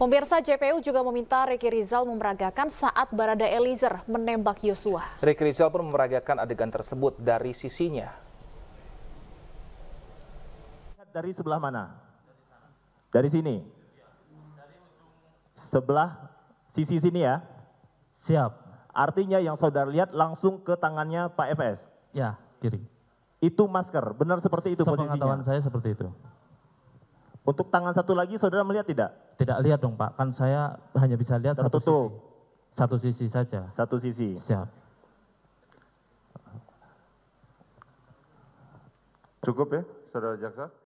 Pemirsa JPU juga meminta Ricky Rizal memeragakan saat Barada Eliezer menembak Yosua. Ricky Rizal pun memeragakan adegan tersebut dari sisinya. Dari sebelah mana? Dari sini. Sebelah sisi sini ya. Siap. Artinya yang saudara lihat langsung ke tangannya Pak FS. Ya, kiri. Itu masker, benar seperti itu Sepengetahuan posisinya. saya seperti itu. Untuk tangan satu lagi saudara melihat tidak? Tidak lihat dong Pak, kan saya hanya bisa lihat satu Tertutup. sisi. Satu sisi saja. Satu sisi. Siap. Cukup ya, saudara jaksa?